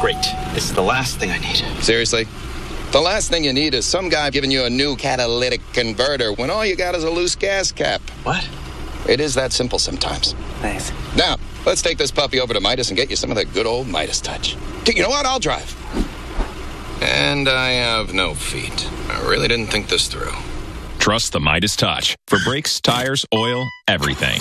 Great. This is the last thing I need. Seriously? The last thing you need is some guy giving you a new catalytic converter when all you got is a loose gas cap. What? It is that simple sometimes. Thanks. Now, let's take this puppy over to Midas and get you some of that good old Midas touch. You know what? I'll drive. And I have no feet. I really didn't think this through. Trust the Midas touch for brakes, tires, oil, everything.